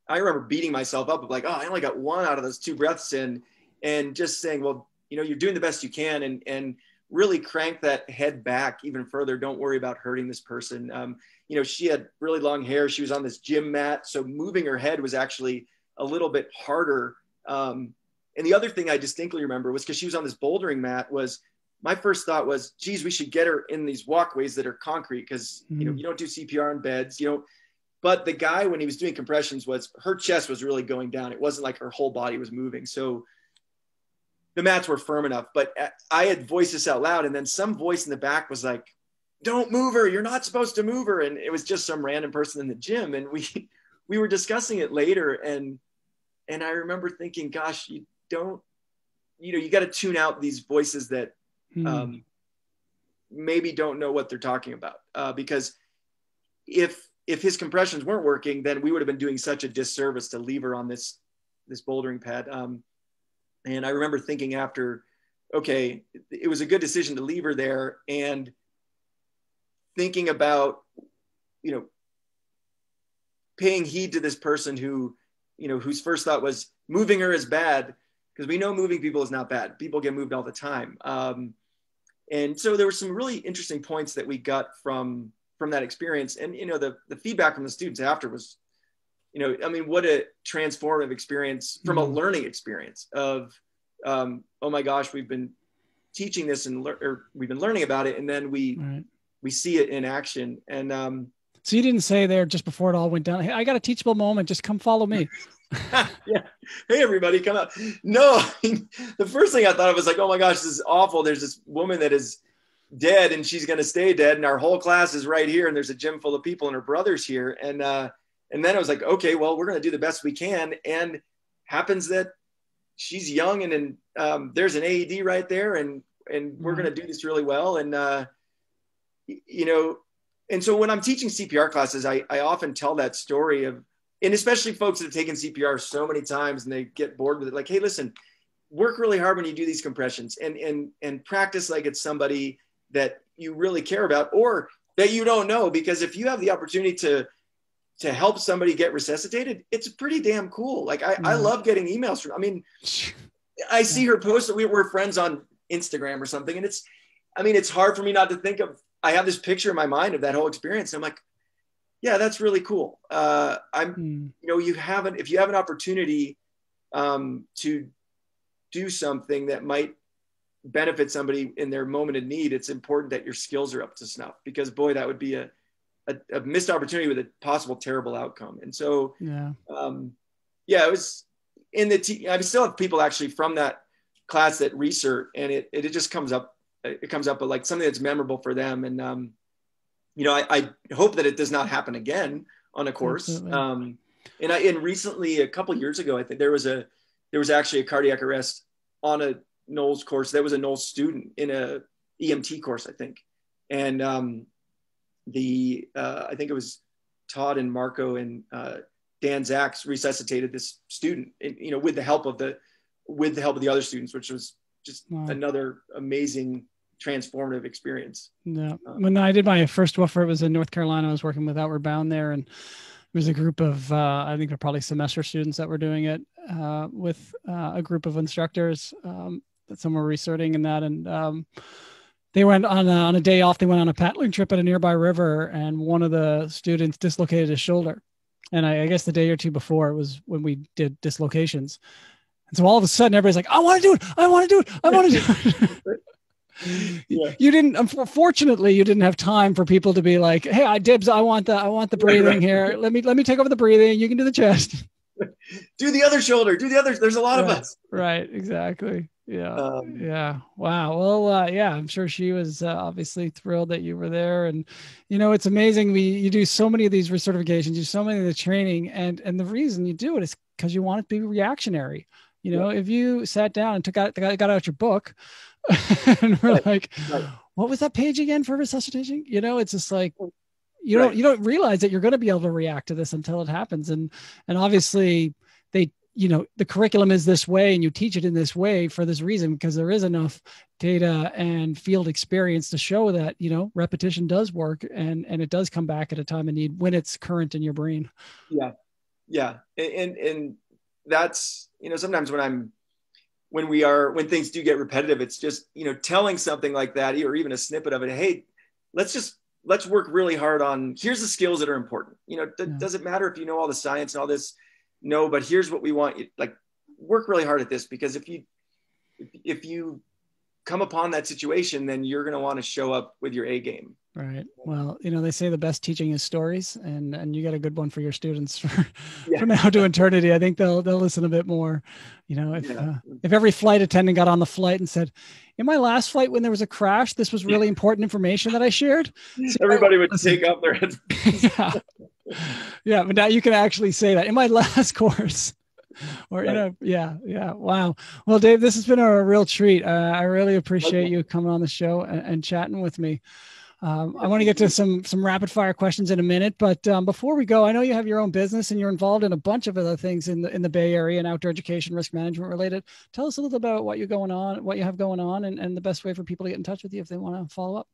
i remember beating myself up of like oh i only got one out of those two breaths in and just saying well you know you're doing the best you can and and really crank that head back even further. Don't worry about hurting this person. Um, you know, she had really long hair. She was on this gym mat. So moving her head was actually a little bit harder. Um, and the other thing I distinctly remember was because she was on this bouldering mat was my first thought was, geez, we should get her in these walkways that are concrete because mm-hmm. you know mm. you don't do CPR on beds, you know. But the guy when he was doing compressions was her chest was really going down. It wasn't like her whole body was moving. So the mats were firm enough. But I had voiced this out loud, and then some voice in the back was like, "Don't move her. You're not supposed to move her." And it was just some random person in the gym, and we we were discussing it later, and and I remember thinking, "Gosh, you don't." You know, you got to tune out these voices that mm. um, maybe don't know what they're talking about uh, because if if his compressions weren't working then we would have been doing such a disservice to leave her on this this bouldering pad. Um, and i remember thinking after okay it was a good decision to leave her there and thinking about you know paying heed to this person who you know whose first thought was moving her is bad because we know moving people is not bad. People get moved all the time. Um, and so there were some really interesting points that we got from from that experience and you know the the feedback from the students after was you know i mean what a transformative experience from mm-hmm. a learning experience of um, oh my gosh we've been teaching this and le- or we've been learning about it and then we right. we see it in action and um, so you didn't say there just before it all went down hey i got a teachable moment just come follow me yeah. Hey, everybody, come out. No, the first thing I thought of was like, oh my gosh, this is awful. There's this woman that is dead and she's going to stay dead. And our whole class is right here. And there's a gym full of people and her brother's here. And, uh, and then I was like, okay, well, we're going to do the best we can. And happens that she's young and, and um, there's an AED right there. And, and we're going to do this really well. And, uh, you know, and so when I'm teaching CPR classes, I, I often tell that story of, and especially folks that have taken CPR so many times and they get bored with it. Like, hey, listen, work really hard when you do these compressions and and and practice like it's somebody that you really care about or that you don't know. Because if you have the opportunity to to help somebody get resuscitated, it's pretty damn cool. Like I, mm. I love getting emails from. I mean, I see her post that we were friends on Instagram or something, and it's. I mean, it's hard for me not to think of. I have this picture in my mind of that whole experience. I'm like, yeah, that's really cool. Uh, I'm, mm. you know, you haven't, if you have an opportunity um, to do something that might benefit somebody in their moment of need, it's important that your skills are up to snuff because boy, that would be a, a, a missed opportunity with a possible terrible outcome. And so, yeah, um, yeah, it was in the, t- I still have people actually from that class that research and it, it, it just comes up, it comes up, but like something that's memorable for them. And, um, you know, I, I, hope that it does not happen again on a course. Um, and I, and recently, a couple years ago, I think there was a, there was actually a cardiac arrest on a NOLS course. That was a NOLS student in a EMT course, I think. And um, the, uh, I think it was Todd and Marco and uh, Dan Zacks resuscitated this student, and, you know, with the help of the, with the help of the other students, which was just wow. another amazing transformative experience. Yeah. Um, when I did my first WFR, it was in North Carolina. I was working with Outward Bound there, and it was a group of uh, I think they're probably semester students that were doing it uh, with uh, a group of instructors um, that some were researching and that, and um, they went on a, on a day off. They went on a paddling trip at a nearby river, and one of the students dislocated his shoulder. And I, I guess the day or two before it was when we did dislocations. And so all of a sudden, everybody's like, "I want to do it! I want to do it! I want to do it!" yeah. you didn't unfortunately you didn't have time for people to be like hey i dibs i want the i want the breathing here let me let me take over the breathing you can do the chest do the other shoulder do the others there's a lot right. of us right exactly yeah um, yeah wow well uh, yeah i'm sure she was uh, obviously thrilled that you were there and you know it's amazing we you do so many of these recertifications you do so many of the training and and the reason you do it is because you want it to be reactionary you know yeah. if you sat down and took out got out your book and we're right. like, right. what was that page again for resuscitation? You know, it's just like you right. don't you don't realize that you're going to be able to react to this until it happens. And and obviously they you know the curriculum is this way and you teach it in this way for this reason because there is enough data and field experience to show that you know repetition does work and and it does come back at a time of need when it's current in your brain yeah yeah and and that's you know sometimes when i'm when we are when things do get repetitive it's just you know telling something like that or even a snippet of it hey let's just let's work really hard on here's the skills that are important. You know th- yeah. doesn't matter if you know all the science and all this. No but here's what we want you like work really hard at this because if you if you come upon that situation then you're going to want to show up with your a game Right. Well, you know, they say the best teaching is stories, and and you got a good one for your students for, yeah. from now to eternity. I think they'll they'll listen a bit more. You know, if yeah. uh, if every flight attendant got on the flight and said, "In my last flight, when there was a crash, this was really important information that I shared," so everybody would listen. take off their heads. yeah. yeah, but now you can actually say that in my last course or right. in a yeah yeah wow well dave this has been a real treat uh, i really appreciate you coming on the show and, and chatting with me um, I want to get to some some rapid fire questions in a minute, but um, before we go, I know you have your own business and you're involved in a bunch of other things in the in the Bay Area and outdoor education, risk management related. Tell us a little about what you're going on, what you have going on, and, and the best way for people to get in touch with you if they want to follow up.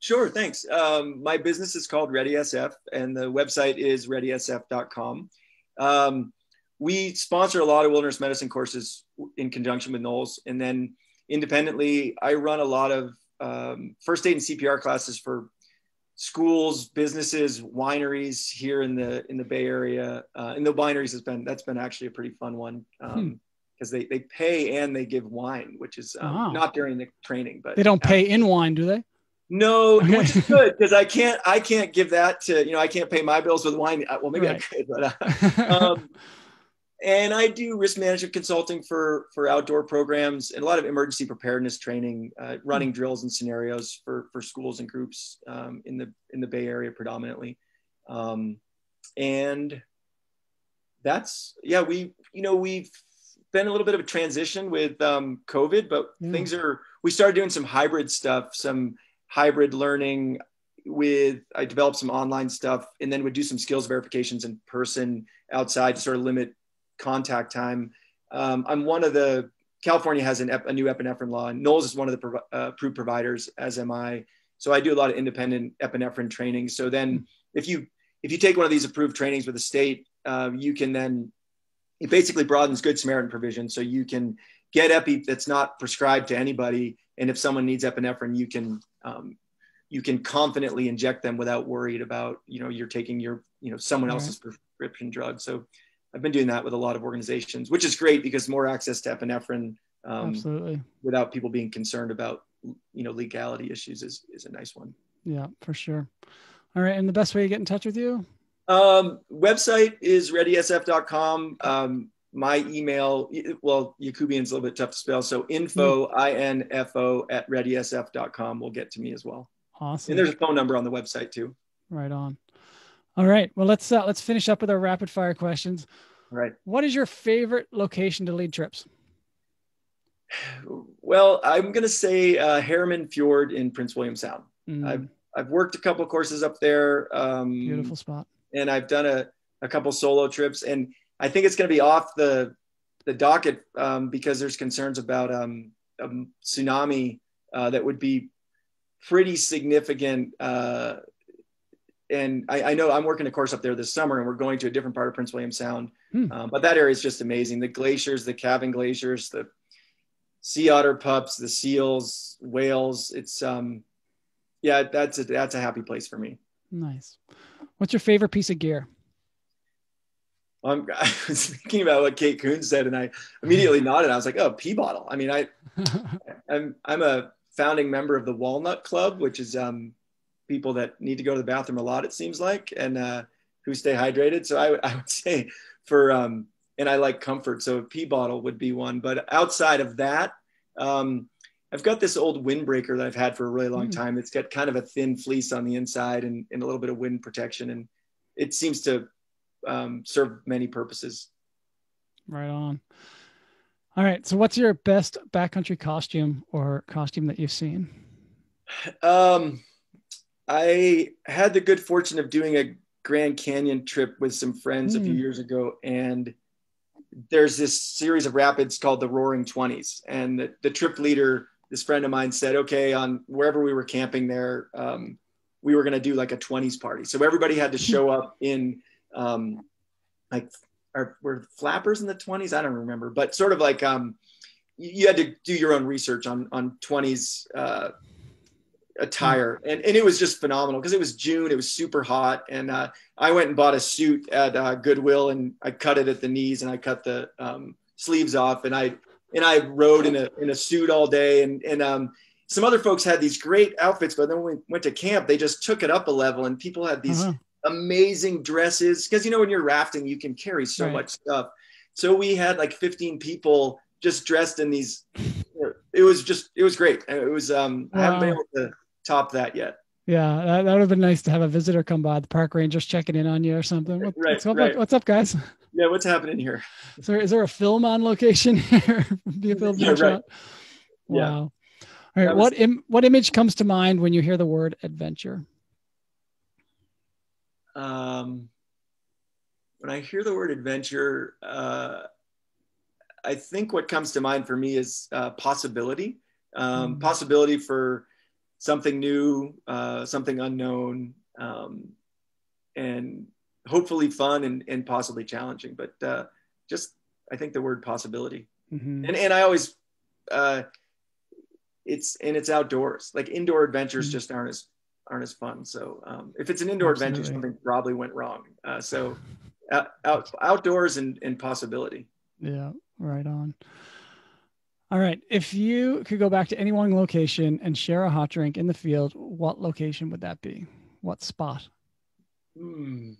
Sure, thanks. Um, my business is called ReadySF, and the website is readysf.com. Um, we sponsor a lot of wilderness medicine courses in conjunction with NOLS, and then independently, I run a lot of um, first aid and CPR classes for schools, businesses, wineries here in the in the Bay Area. Uh, and the wineries has been that's been actually a pretty fun one because um, hmm. they they pay and they give wine, which is um, wow. not during the training, but they don't pay in wine, do they? No, okay. which is good because I can't I can't give that to you know I can't pay my bills with wine. Well, maybe right. I could, but uh, um, and I do risk management consulting for for outdoor programs and a lot of emergency preparedness training, uh, running drills and scenarios for for schools and groups um, in the in the Bay Area predominantly, um, and that's yeah we you know we've been a little bit of a transition with um, COVID, but mm. things are we started doing some hybrid stuff, some hybrid learning with I developed some online stuff and then would do some skills verifications in person outside to sort of limit contact time. Um, I'm one of the California has an, a new epinephrine law, and NOLS is one of the uh, approved providers, as am I. So I do a lot of independent epinephrine training. So then, if you if you take one of these approved trainings with the state, uh, you can then it basically broadens Good Samaritan provision. So you can get epi that's not prescribed to anybody, and if someone needs epinephrine, you can um, you can confidently inject them without worried about you know you're taking your you know someone else's prescription drug. So I've been doing that with a lot of organizations, which is great because more access to epinephrine um, Absolutely. without people being concerned about you know legality issues is is a nice one. Yeah, for sure. All right, and the best way to get in touch with you? Um, website is readysf.com. Um, my email, well, Yacubian's a little bit tough to spell, so info mm. i n f o at readysf.com will get to me as well. Awesome. And there's a phone number on the website too. Right on. All right. Well, let's uh, let's finish up with our rapid fire questions. All right. What is your favorite location to lead trips? Well, I'm going to say uh, Harriman Fjord in Prince William Sound. Mm. I've I've worked a couple courses up there. Um, Beautiful spot. And I've done a, a couple solo trips, and I think it's going to be off the the docket um, because there's concerns about um, a tsunami uh, that would be pretty significant uh, and I, I, know I'm working a course up there this summer, and we're going to a different part of Prince William Sound. Hmm. Um, but that area is just amazing. The glaciers, the calving glaciers, the sea otter pups, the seals, whales. It's um, yeah, that's a that's a happy place for me. Nice. What's your favorite piece of gear? Um, I was thinking about what Kate Coon said, and I immediately nodded. I was like, "Oh, pee bottle." I mean, I, I'm I'm a founding member of the Walnut Club, which is um, people that need to go to the bathroom a lot, it seems like, and uh, who stay hydrated. So I, I would say for, um, and I like comfort. So a pee bottle would be one. But outside of that, um, I've got this old windbreaker that I've had for a really long mm. time. It's got kind of a thin fleece on the inside and, and, a little bit of wind protection. And it seems to um, serve many purposes. Right on. All right. So what's your best backcountry costume or costume that you've seen? Um, I had the good fortune of doing a Grand Canyon trip with some friends mm. a few hmm. years ago, and there's this series of rapids called the Roaring Twenties, and the, the, trip leader, this friend of mine, said, "Okay, on wherever we were camping there, um, we were going to do like a 20s party, so everybody had to show up in um, like, are, were flappers in the 20s? I don't remember, but sort of like um, you had to do your own research on on 20s uh, attire, and and it was just phenomenal because it was June, it was super hot, and uh, I went and bought a suit at uh, Goodwill, and I cut it at the knees, and I cut the um, sleeves off, and I and I rode in a in a suit all day, and and um, some other folks had these great outfits, but then when we went to camp, they just took it up a level, and people had these uh-huh. amazing dresses because you know when you're rafting, you can carry so right. much stuff. So we had like 15 people just dressed in these. It was just it was great. And it was um wow. I haven't been able to top that yet. Yeah, that, that would have been nice to have a visitor come by, the park rangers checking in on you or something. What, right, what's, up, right. what's up, guys? Yeah, what's happening here? Is there, is there a film on location here? Be a film yeah, right. shot? Wow. Yeah. All right. Was, what Im- what image comes to mind when you hear the word adventure? Um, when I hear the word adventure, uh, I think what comes to mind for me is uh, possibility. Um, mm. Possibility for something new, uh, something unknown, um, and hopefully fun and, and possibly challenging. But uh, just, I think the word possibility. Mm-hmm. And, and I always, uh, it's and it's outdoors. Like indoor adventures mm-hmm. just aren't as aren't as fun. So um, if it's an indoor Absolutely. adventure, something probably went wrong. Uh, so out, out, outdoors and, and possibility. Yeah, right on. All right. If you could go back to any one location and share a hot drink in the field, what location would that be? What spot? Hmm.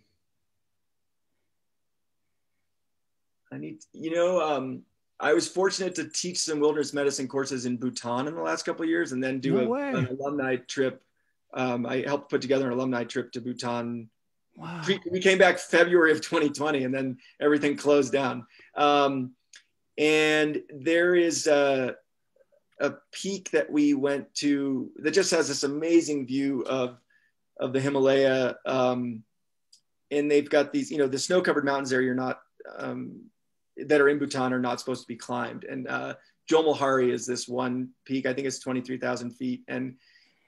I need, you know, um, I was fortunate to teach some wilderness medicine courses in Bhutan in the last couple of years, and then do no a, an alumni trip. Um, I helped put together an alumni trip to Bhutan. Wow. we came back February of 2020, and then everything closed down. Um, and there is a, a peak that we went to that just has this amazing view of of the Himalaya. Um, and they've got these, you know, the snow covered mountains there. You're not um, that are in Bhutan are not supposed to be climbed. And uh, Jomolhari is this one peak. I think it's 23,000 feet, and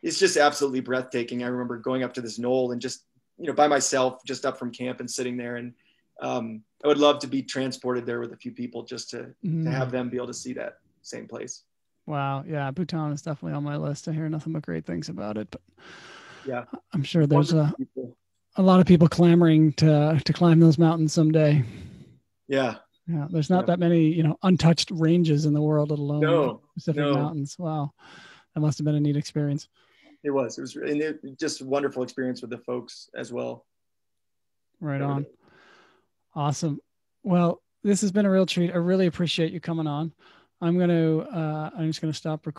it's just absolutely breathtaking. I remember going up to this knoll and just, you know, by myself, just up from camp and sitting there and um, I would love to be transported there with a few people just to, mm. to have them be able to see that same place. Wow. Yeah. Bhutan is definitely on my list. I hear nothing but great things about it, but yeah, I'm sure there's a, a lot of people clamoring to, to climb those mountains someday. Yeah. Yeah. There's not yeah. that many, you know, untouched ranges in the world, let alone no, Pacific no. mountains. Wow. That must've been a neat experience. It was, it was and it, just a wonderful experience with the folks as well. Right on. Awesome. Well, this has been a real treat. I really appreciate you coming on. I'm going to, uh, I'm just going to stop recording.